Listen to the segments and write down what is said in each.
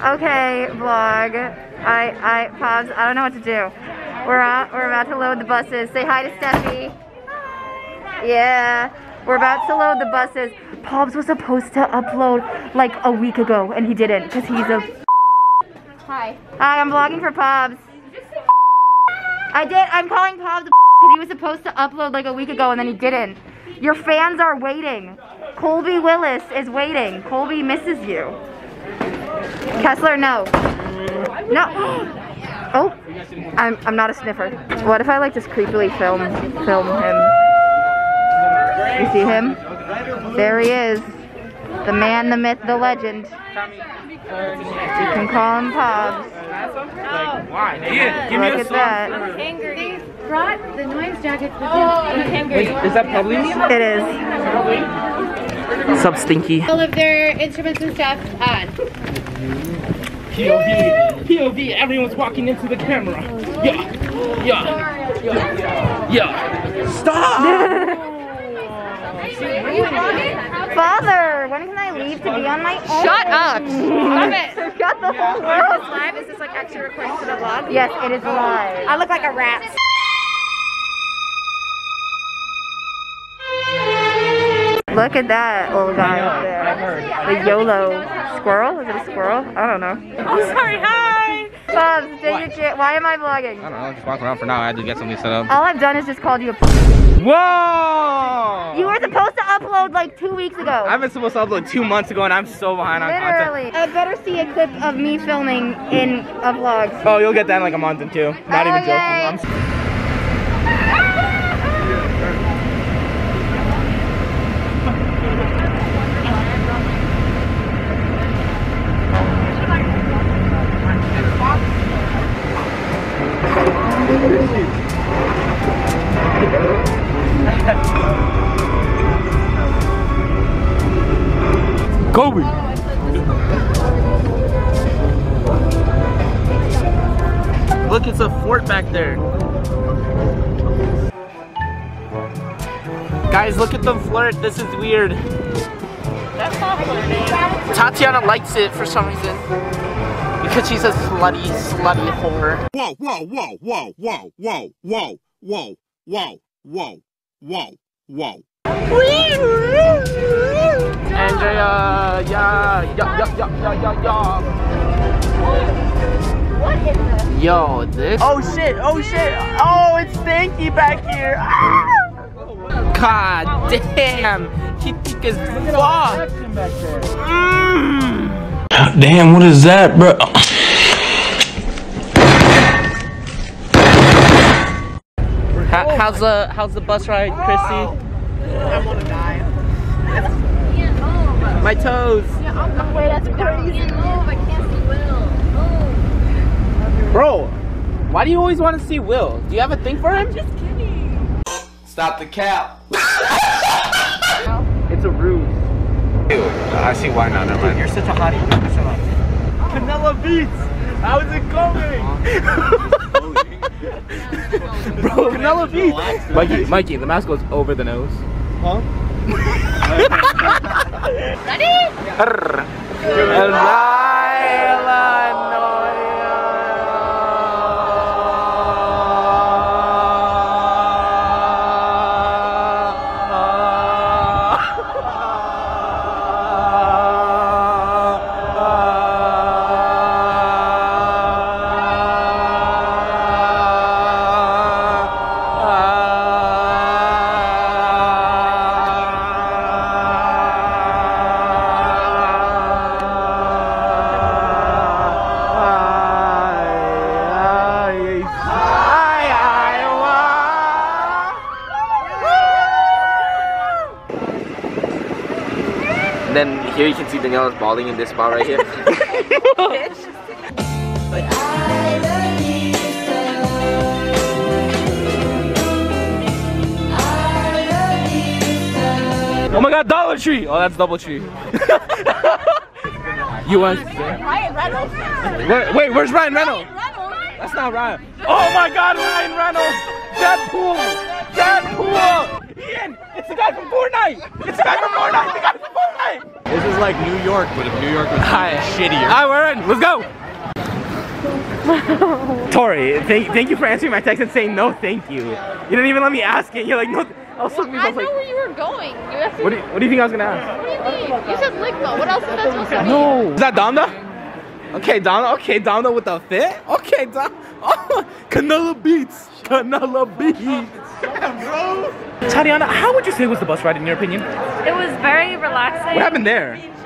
Okay, vlog. I, I, Pops, I don't know what to do. We're out, we're about to load the buses. Say hi to Steffi. Hi. Yeah. We're about to load the buses. Pops was supposed to upload like a week ago and he didn't because he's a Hi. Hi, I'm vlogging for Pops. I did. I'm calling Pops because he was supposed to upload like a week ago and then he didn't. Your fans are waiting. Colby Willis is waiting. Colby misses you. Kessler, no. No. Oh, I'm, I'm not a sniffer. What if I like just creepily film film him? You see him? There he is. The man, the myth, the legend. You can call him Pops. Why? Yeah, give me Look a at song. that. They brought the noise jackets with them. Is that Publis? It is. What's up, Stinky? All of their instruments and stuff on. POV. POV. Everyone's walking into the camera. Yeah. Yeah. Yeah. Yeah. Stop! Father, when can I leave to be on my own? Shut up. Stop it. Got the whole world. Live? Is this like actually recording for the vlog? Yes, it is live. I look like a rat. Look at that little guy up there. The YOLO squirrel? Is it a squirrel? I don't know. Oh, sorry. Hi. Bubs, stay your shit. Why am I vlogging? I don't know, just walking around for now. I had to get something set up. All I've done is just called you a. Whoa! You were supposed to upload like two weeks ago. I've been supposed to upload two months ago and I'm so behind on content. Literally. I better see a clip of me filming in a vlog. Oh, you'll get that in like a month or two. Not Oh, even joking. It's a fort back there. Guys, look at them flirt. This is weird. Tatiana likes it for some reason. Because she's a slutty, slutty whore. Whoa, whoa, whoa, whoa, whoa, whoa, whoa, whoa, whoa, whoa, whoa, whoa. Andrea, yeah, yeah, yeah, yeah, yeah, yeah, What is this? yeah. Yo, this. Oh shit, oh shit. Oh, it's stanky back here. Ah! God damn. He thick as fuck. Mm. Damn, what is that, bro? How, how's the how's the bus ride, Chrissy? I want to die. My toes. Wait, that's crazy. Bro, why do you always want to see Will? Do you have a thing for him? Just kidding. Stop the cap. It's a ruse. I see why not. Never mind. You're such a hottie. Shut up. Canela Beats. How's it going? Bro, Canela Beats. Mikey, Mikey, the mask goes over the nose. Huh? And then here you can see Daniela's balding in this spot right here. oh my god, Dollar Tree! Oh, that's Double Tree. you want? Ryan Reynolds. Wait, wait, where's Ryan Reynolds? That's not Ryan. Oh my god, Ryan Reynolds! Deadpool! Deadpool! Ian, it's the guy from Fortnite! It's the guy from Fortnite! The guy from Fortnite! This is like New York, but if New York was Hi. shittier. Hi, we're in. Let's go. Tori, thank, thank you for answering my text and saying no, thank you. You didn't even let me ask it. You're like, no. I was so confused. I I was know like, where you were going. You asked what do, you, what do you think I was gonna ask? What do you mean? You said Ligma. What else is that supposed to mean? No. Is that Donda? Okay, Donda. Okay, Donda with the fit. Okay, Don. Oh, Canela Beats. Canela Beats. bro. Tatiana, how would you say was the bus ride in your opinion? It was very relaxing. What happened there?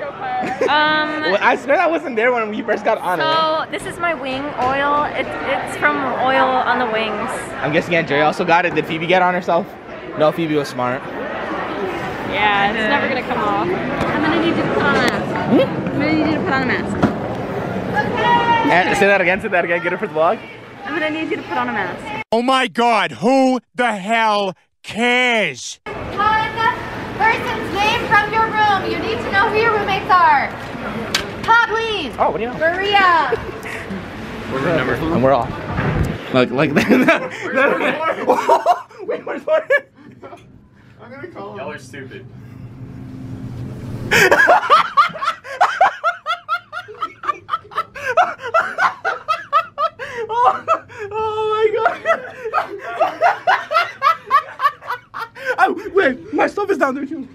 Um, Well, I swear I wasn't there when we first got on it. so this is my wing oil. It, it's from oil on the wings. I'm guessing Aunt Jerry also got it. Did Phoebe get on herself? No, Phoebe was smart. Yeah, it's never gonna come off. I'm gonna need you to put on a mask. I'm gonna need you to put on a mask. And say that again. Say that again. Get it for the vlog. I'm gonna need you to put on a mask. Oh my god, who the hell cares? One person's name from your room. You need to know who your roommates are. Pa, please. Oh, what do you know? Maria. And we're off. Like, like that. Wait, where's one? Y'all are stupid. oh, oh my god. oh, wait, my stuff is down there too.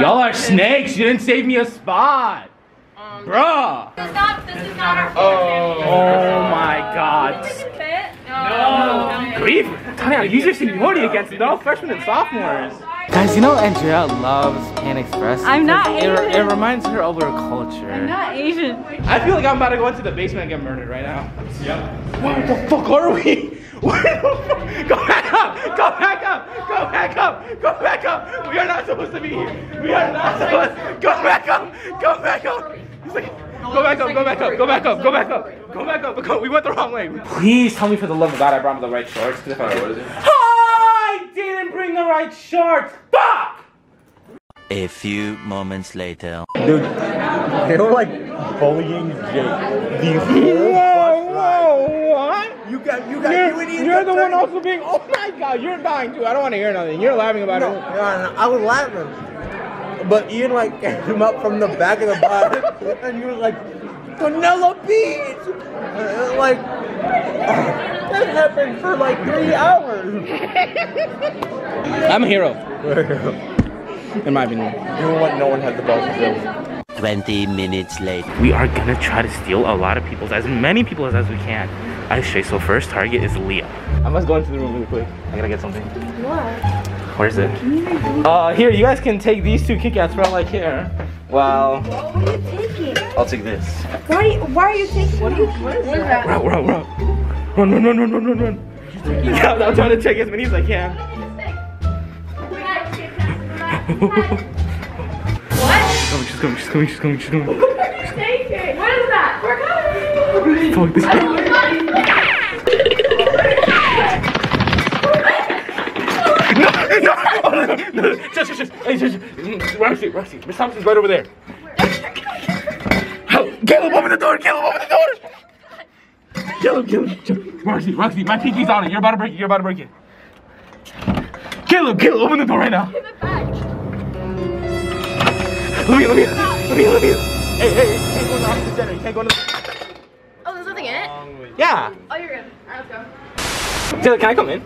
Y'all are snakes. You didn't save me a spot. Um, Bruh. This is not, this is not our Oh, oh my god. No. Grief. Tanya, use your seniority against them. They're all freshmen and sophomores. Guys, you know Andrea loves Panda Express. I'm not It, Asian. it reminds her of her culture. I'm Not Asian. I feel like I'm about to go into the basement and get murdered right now. Yep. Where the fuck are we? Where the fuck? Go back up! Go back up! Go back up! Go back up! We are not supposed to be here. We are not supposed. Go back up! Go back up! He's like, go back up! Go back up! Go back up! Go back up! Go back up! Go. We went the wrong way. Please tell me for the love of God I brought the right shorts. 'cause if I did- I didn't bring the right shorts. Fuck! A few moments later. Dude, they were like bullying Jake. The whole Whoa! bus ride. Whoa! What? You got, you got, You're, you you're the one also being. Oh my god, you're dying too. I don't want to hear nothing. You're laughing about No, it. no, no, I was laughing. But Ian like came up from the back of the bus and he was like, Vanilla Beach! Uh, like, oh, that happened for like three hours. I'm a hero, in my opinion. You know what? No one had the balls to do. 20 minutes later. We are gonna try to steal a lot of people's, as many people's as we can. Ice So first target is Leah. I must go into the room really quick. I gotta get something. What? Where's it? Uh, here, you guys can take these two kickouts Kats from like here. Wow. What are you taking? I'll take this. Why are you, why are you taking What, are you, what is that? Run, run, run. Run, run, run, run, run, run, yeah, I'm trying to take as many as I can. what? She's coming, she's coming, she's coming, she's coming, she's coming. What are you taking? What is that? We're coming! Fuck this guy. No, oh, just, just, just, hey, just, Roxy, Roxy, Miss Thompson's right over there. Caleb, open the door, Caleb, open the door. Caleb, Caleb, Caleb. Roxy, Roxy, my pinky's on it. You're about to break it, you're about to break it. Caleb, Caleb, open the door right now. Let me, let me, let me, let me. Hey, hey, you can't go in the opposite center. You can't go in the. Oh, there's nothing in it? Yeah. Oh, you're good. Alright, let's go. Taylor, can I come in?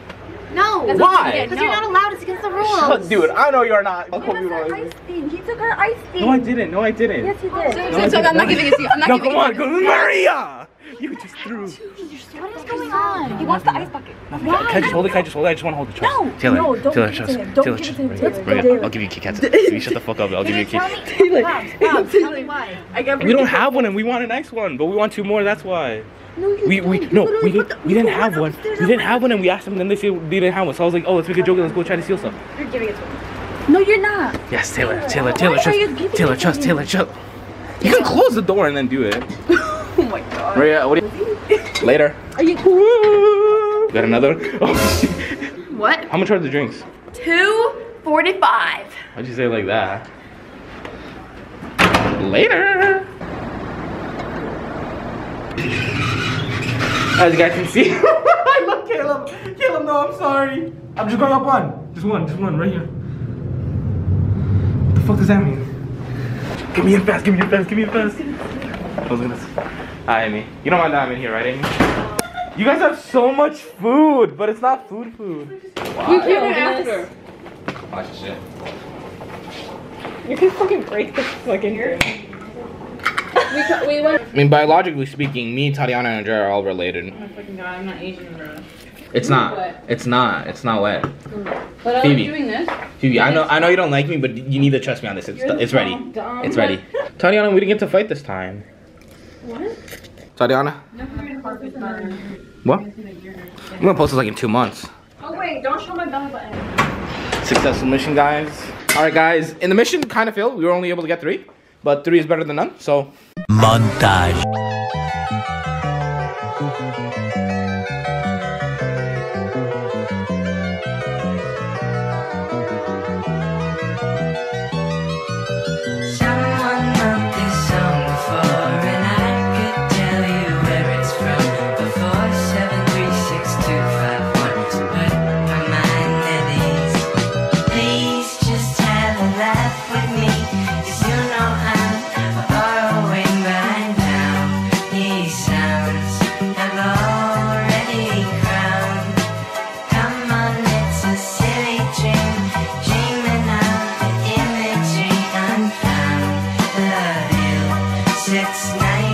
No. Why? Because you're not allowed. It's against the rules. Shut- Dude, I know you're not. I'll come you know. Ice thing. He took our ice thing. No, I didn't. No, I didn't. Yes, he did. No, I didn't. I'm not giving it to you. I'm not No, giving come it on, to you. go, Maria. You just threw. What is going on? He wants the ice bucket. Can I just hold it? Can I just hold it? I just want to hold the trust. No, Taylor, no, don't Taylor, give it trust. to him. Don't Taylor, give it trust. to him, Bring Taylor. it. Bring it. Taylor. I'll give you a Kit Kat. You shut the fuck up. I'll give you a Kit. Taylor. Tell me why. We don't have one, and we want a nice one, but we want two more. That's why. No, you We we no we didn't the- we didn't have one one. We didn't have one, and we asked them, and then they said they didn't have one. So I was like, oh, let's make a joke and let's go try to steal some. You're giving it to him. No, you're not. Yes, Taylor, Taylor, Taylor, trust, you giving Taylor, trust. Taylor, trust. You can close the door and then do it. Oh my god. Maria, what do you? Later. Are you? Got another? Oh, shit. What? How much are the drinks? Two forty-five. Why'd you say it like that? Later. As you guys can see, I love Caleb. Caleb, no, I'm sorry. I'm just going up one. Just one, just one, right here. What the fuck does that mean? Give me a fast, give me a fast, give me a fast. I was gonna say. Hi, Amy. You don't mind that I'm in here, right, Amy? You guys have so much food, but it's not food food. We came in after. Watch this shit. You can fucking break this fucking here. We, co- we went. I mean, biologically speaking, me, Tatiana, and Andrea are all related. Oh my fucking god, I'm not Asian, bro. It's not. It's not. It's not wet. But I Phoebe. like doing this. Phoebe, I know, I know you don't like me, but you need to trust me on this. It's, it's ready. It's ready. Tatiana, we didn't get to fight this time. What? Tatiana, what? I'm gonna post this like in two months. Oh wait, don't show my belly button. Successful mission, guys. All right, guys. In the mission, kind of failed. We were only able to get three, but three is better than none. So Montagem. six, nine.